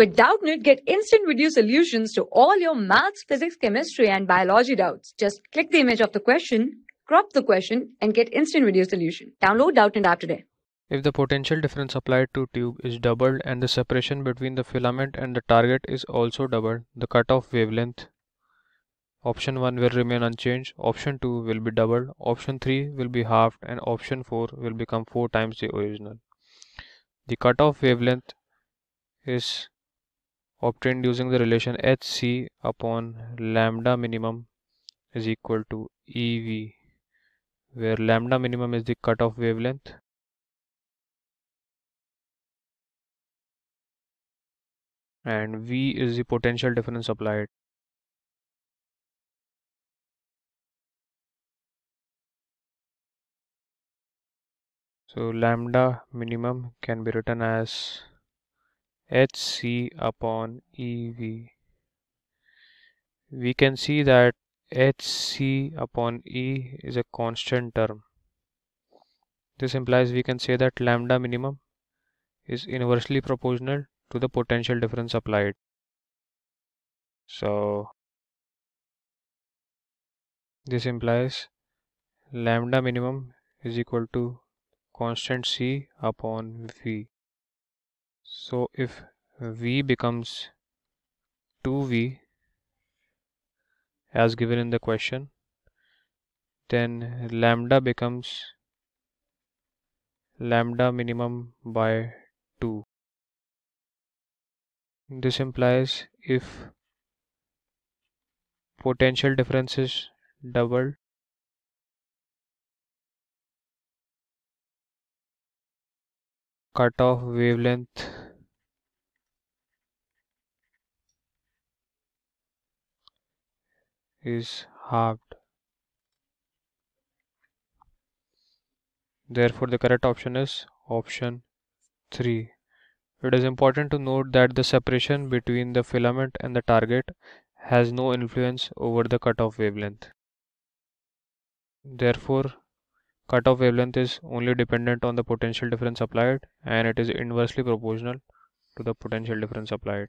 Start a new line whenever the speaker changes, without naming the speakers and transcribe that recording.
With Doubtnut, get instant video solutions to all your maths, physics, chemistry, and biology doubts. Just click the image of the question, crop the question, and get instant video solution. Download Doubtnut app today.
If the potential difference applied to tube is doubled and the separation between the filament and the target is also doubled, the cutoff wavelength option 1 will remain unchanged, option 2 will be doubled, option 3 will be halved and option 4 will become 4 times the original. The cutoff wavelength is obtained using the relation hc upon lambda minimum is equal to EV where lambda minimum is the cutoff wavelength and V is the potential difference applied. So lambda minimum can be written as hc upon ev. We can see that hc upon e is a constant term. This implies we can say that lambda minimum is inversely proportional to the potential difference applied. So this implies lambda minimum is equal to constant c upon v. So if v becomes 2v as given in the question, then lambda becomes lambda minimum by 2. This implies if potential difference is doubled cutoff wavelength is halved. Therefore, the correct option is option 3. It is important to note that the separation between the filament and the target has no influence over the cutoff wavelength. Therefore, cutoff wavelength is only dependent on the potential difference applied and it is inversely proportional to the potential difference applied.